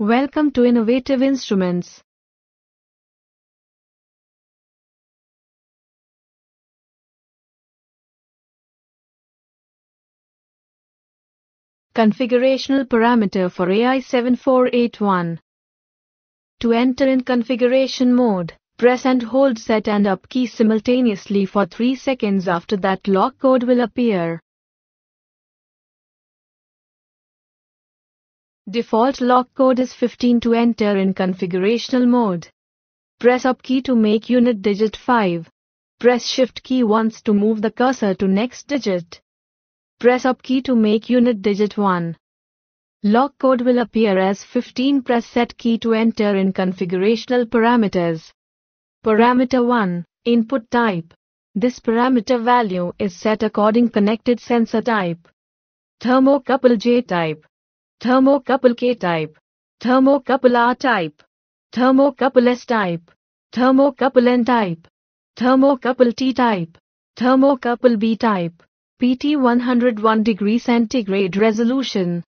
Welcome to Innovative Instruments. Configurational parameter for AI7481. To enter in configuration mode, press and hold set and up key simultaneously for 3 seconds after that lock code will appear. Default lock code is 15 to enter in configurational mode. Press up key to make unit digit 5. Press shift key once to move the cursor to next digit. Press up key to make unit digit 1. Lock code will appear as 15 press set key to enter in configurational parameters. Parameter 1, input type. This parameter value is set according connected sensor type. Thermocouple J type. Thermocouple K type. Thermocouple R type. Thermocouple S type. Thermocouple N type. Thermocouple T type. Thermocouple B type. PT 101 degree centigrade resolution.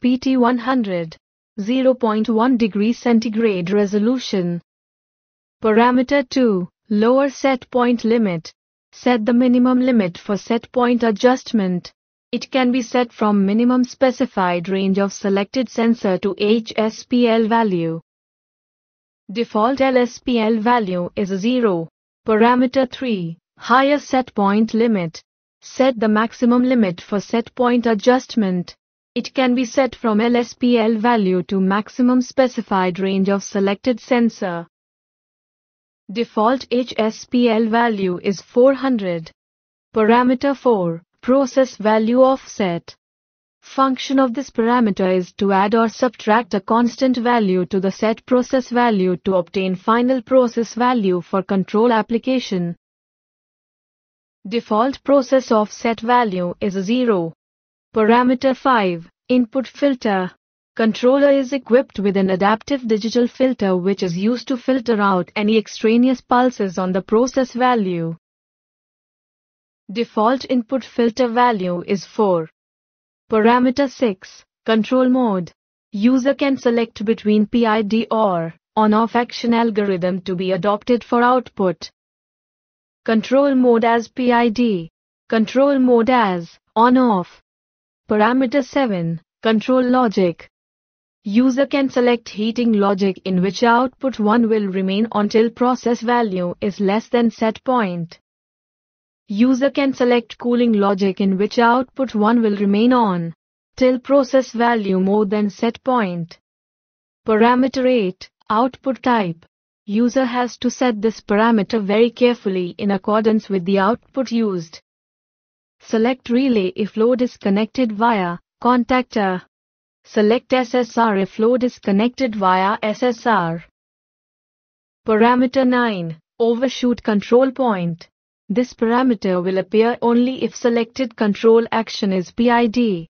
PT 100. 0.1 degree centigrade resolution. Parameter 2. Lower set point limit. Set the minimum limit for set point adjustment. It can be set from minimum specified range of selected sensor to HSPL value. Default LSPL value is 0. Parameter 3. Higher set point limit. Set the maximum limit for set point adjustment. It can be set from LSPL value to maximum specified range of selected sensor. Default HSPL value is 400. Parameter 4. Process value offset. Function of this parameter is to add or subtract a constant value to the set process value to obtain final process value for control application. Default process offset value is 0. Parameter 5. Input filter. Controller is equipped with an adaptive digital filter which is used to filter out any extraneous pulses on the process value. Default input filter value is 4. Parameter 6. Control mode. User can select between PID or on-off action algorithm to be adopted for output. Control mode as PID. Control mode as on-off. Parameter 7. Control logic. User can select heating logic in which output 1 will remain until process value is less than set point. User can select cooling logic in which output 1 will remain on till process value more than set point. Parameter 8. Output type. User has to set this parameter very carefully in accordance with the output used. Select relay if load is connected via contactor. Select SSR if load is connected via SSR. Parameter 9. Overshoot control point. This parameter will appear only if selected control action is PID.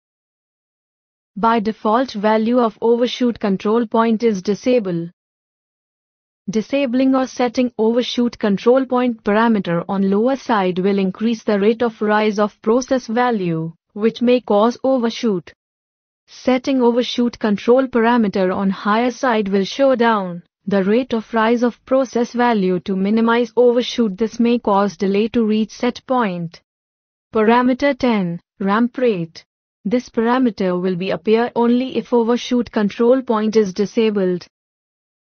By default value of overshoot control point is disable. Disabling or setting overshoot control point parameter on lower side will increase the rate of rise of process value, which may cause overshoot. Setting overshoot control parameter on higher side will show down the rate of rise of process value to minimize overshoot. This may cause delay to reach set point. Parameter 10, ramp rate. This parameter will be appear only if overshoot control point is disabled.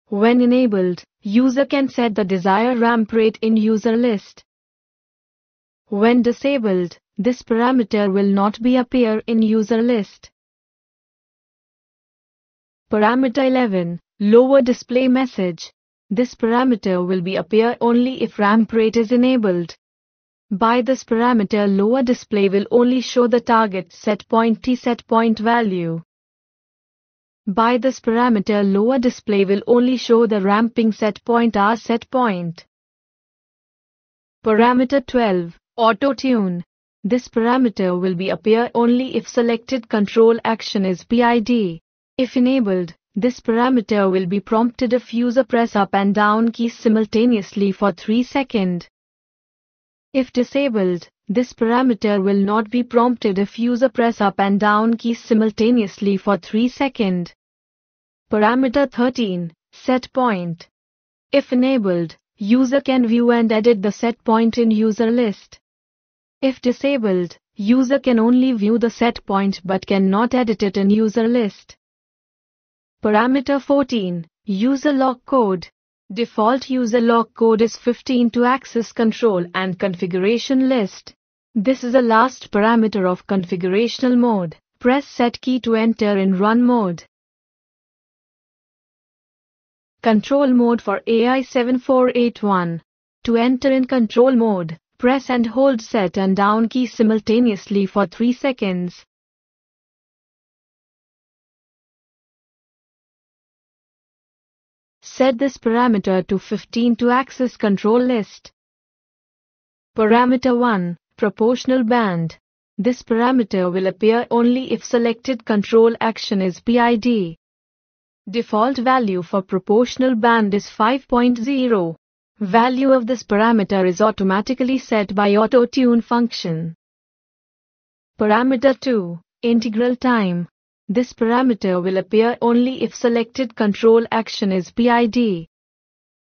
When enabled, user can set the desired ramp rate in user list. When disabled, this parameter will not be appear in user list. Parameter 11, lower display message. This parameter will be appear only if ramp rate is enabled. By this parameter lower display will only show the target set point T set point value. By this parameter lower display will only show the ramping set point R set point. Parameter 12, Auto Tune. This parameter will be appear only if selected control action is PID. If enabled, this parameter will be prompted if user press up and down keys simultaneously for 3 seconds. If disabled, this parameter will not be prompted if user press up and down keys simultaneously for 3 seconds. Parameter 13, set point. If enabled, user can view and edit the set point in user list. If disabled, user can only view the set point but cannot edit it in user list. Parameter 14, user log code. Default user log code is 15 to access control and configuration list. This is the last parameter of configurational mode. Press set key to enter in run mode. Control mode for AI7481. To enter in control mode, press and hold set and down key simultaneously for 3 seconds. Set this parameter to 15 to access control list. Parameter 1, proportional band. This parameter will appear only if selected control action is PID. Default value for proportional band is 5.0. Value of this parameter is automatically set by auto-tune function. Parameter 2, integral time. This parameter will appear only if selected control action is PID.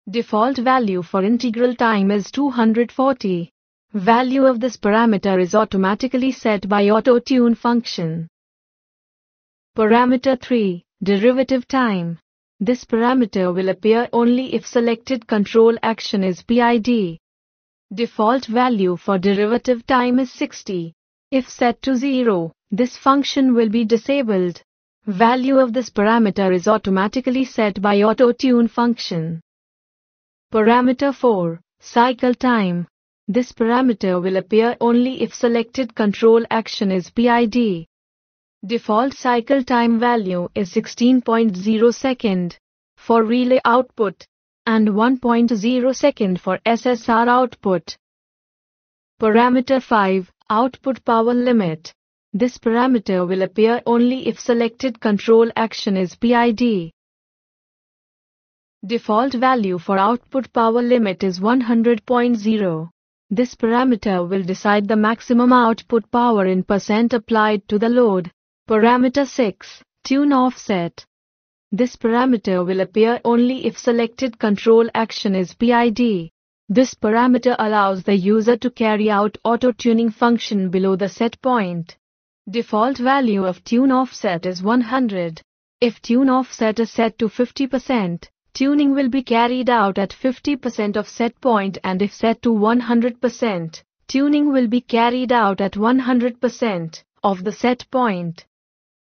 Default value for integral time is 240. Value of this parameter is automatically set by auto-tune function. Parameter 3, Derivative time. This parameter will appear only if selected control action is PID. Default value for derivative time is 60. If set to 0, this function will be disabled. Value of this parameter is automatically set by auto-tune function. Parameter 4, cycle time. This parameter will appear only if selected control action is PID. Default cycle time value is 16.0 second for relay output and 1.0 second for SSR output. Parameter 5 Output power limit. This parameter will appear only if selected control action is PID. Default value for output power limit is 100.0. This parameter will decide the maximum output power in percent applied to the load. Parameter 6, Tune Offset. This parameter will appear only if selected control action is PID. This parameter allows the user to carry out auto-tuning function below the set point. Default value of tune offset is 100. If tune offset is set to 50%, tuning will be carried out at 50% of set point and if set to 100%, tuning will be carried out at 100% of the set point.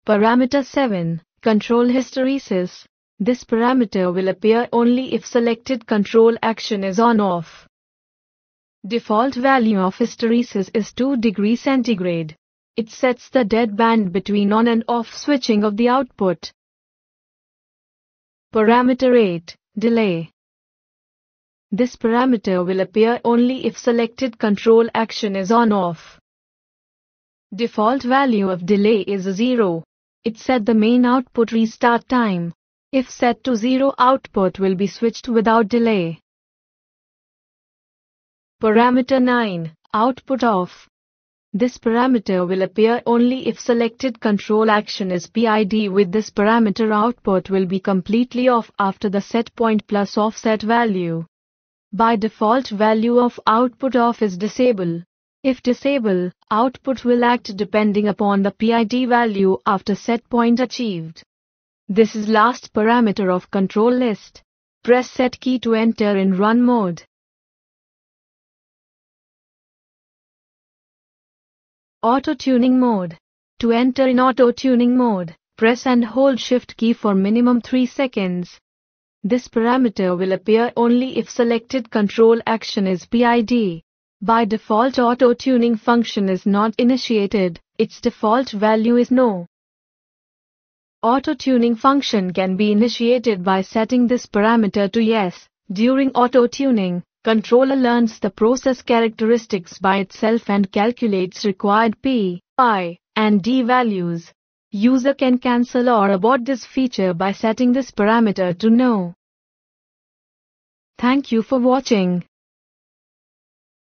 Parameter 7, Control Hysteresis. This parameter will appear only if selected control action is on-off. Default value of hysteresis is 2 degrees centigrade. It sets the dead band between on and off switching of the output. Parameter 8, Delay. This parameter will appear only if selected control action is on-off. Default value of delay is 0. It set the main output restart time. If set to 0 output will be switched without delay. Parameter 9, output off. This parameter will appear only if selected control action is PID with this parameter output will be completely off after the set point plus offset value. By default value of output off is disable. If disable, output will act depending upon the PID value after set point achieved. This is last parameter of control list. Press set key to enter in run mode. Auto tuning mode. To enter in auto tuning mode, press and hold shift key for minimum 3 seconds. This parameter will appear only if selected control action is PID. By default auto-tuning function is not initiated, its default value is no. Auto-tuning function can be initiated by setting this parameter to yes. During auto-tuning, controller learns the process characteristics by itself and calculates required P, I, and D values. User can cancel or abort this feature by setting this parameter to no. Thank you for watching.